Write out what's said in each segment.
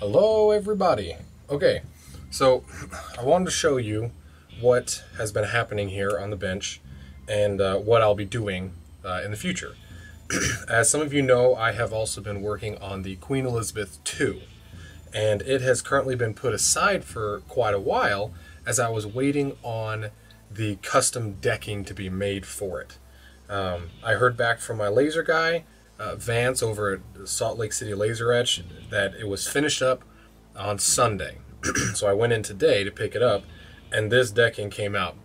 Hello, everybody. Okay, so I wanted to show you what has been happening here on the bench and uh, what I'll be doing uh, in the future. As some of you know, I have also been working on the Queen Elizabeth II, and it has currently been put aside for quite a while as I was waiting on the custom decking to be made for it. Um, I heard back from my laser guy uh, Vance over at Salt Lake City Laser Etch that it was finished up on Sunday. so I went in today to pick it up, and this decking came out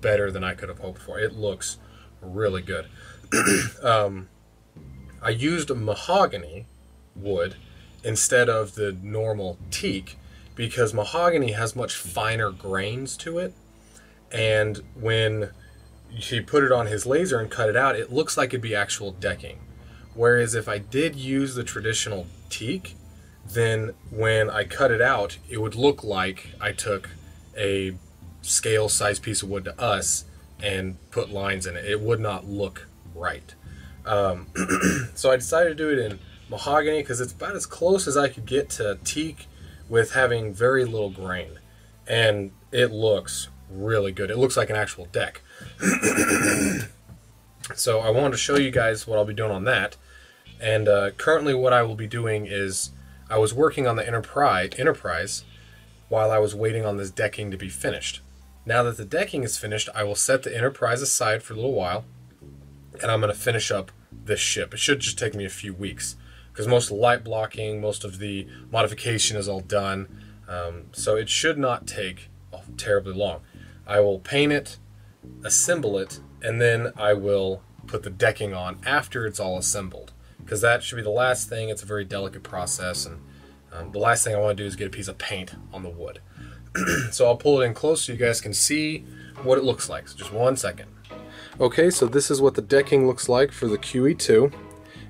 better than I could have hoped for. It looks really good. um, I used mahogany wood instead of the normal teak because mahogany has much finer grains to it. And when he put it on his laser and cut it out, it looks like it'd be actual decking. Whereas if I did use the traditional teak, then when I cut it out, it would look like I took a scale size piece of wood to us and put lines in it. It would not look right. Um, so I decided to do it in mahogany because it's about as close as I could get to teak with having very little grain. And it looks really good. It looks like an actual deck. so I wanted to show you guys what I'll be doing on that. And uh, currently, what I will be doing is I was working on the Enterprise, Enterprise while I was waiting on this decking to be finished. Now that the decking is finished, I will set the Enterprise aside for a little while, and I'm going to finish up this ship. It should just take me a few weeks because most of the light blocking, most of the modification is all done. Um, so it should not take terribly long. I will paint it, assemble it, and then I will put the decking on after it's all assembled because that should be the last thing. It's a very delicate process, and um, the last thing I want to do is get a piece of paint on the wood. so I'll pull it in close so you guys can see what it looks like. So just one second. Okay, so this is what the decking looks like for the QE2.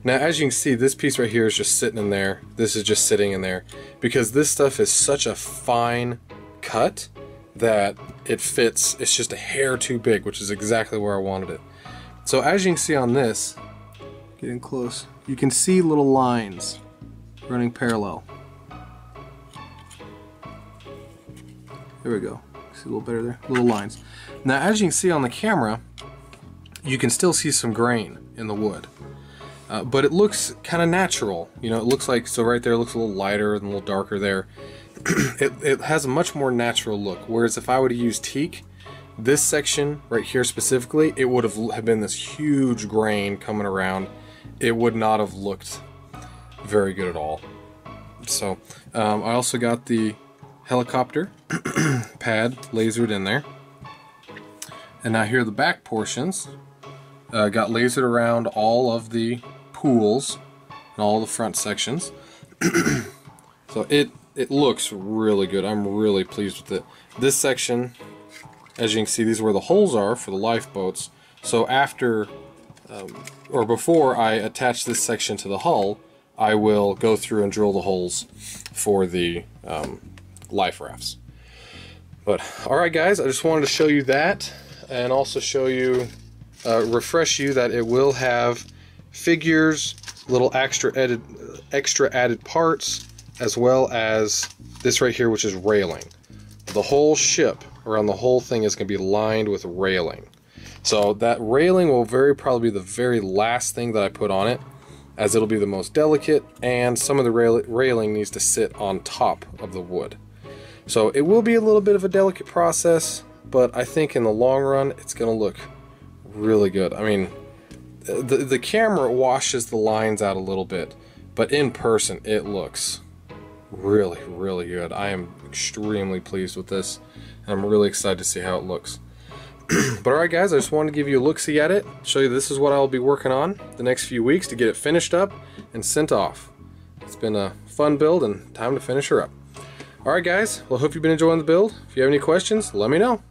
Now, as you can see, this piece right here is just sitting in there. This is just sitting in there because this stuff is such a fine cut that it fits. It's just a hair too big, which is exactly where I wanted it. So as you can see on this, getting close, you can see little lines running parallel. There we go. See a little better there? Little lines. Now, as you can see on the camera, you can still see some grain in the wood. Uh, but it looks kind of natural. You know, it looks like, so right there it looks a little lighter and a little darker there. it, it has a much more natural look. Whereas if I would have used teak, this section right here specifically, it would have, have been this huge grain coming around. It would not have looked very good at all. So um, I also got the helicopter pad lasered in there. And now here the back portions. Uh, got lasered around all of the pools and all the front sections. so it it looks really good. I'm really pleased with it. This section, as you can see, these are where the holes are for the lifeboats. So after, um, or before I attach this section to the hull, I will go through and drill the holes for the um, life rafts. But, alright guys, I just wanted to show you that, and also show you, uh, refresh you that it will have figures, little extra added, extra added parts, as well as this right here, which is railing. The whole ship around the whole thing is going to be lined with railing. So that railing will very probably be the very last thing that I put on it, as it'll be the most delicate, and some of the rail railing needs to sit on top of the wood. So it will be a little bit of a delicate process, but I think in the long run, it's going to look really good. I mean, the, the camera washes the lines out a little bit, but in person, it looks really, really good. I am extremely pleased with this, and I'm really excited to see how it looks. but alright guys, I just wanted to give you a look-see at it, show you this is what I'll be working on the next few weeks to get it finished up and sent off. It's been a fun build and time to finish her up. Alright guys, well hope you've been enjoying the build. If you have any questions, let me know.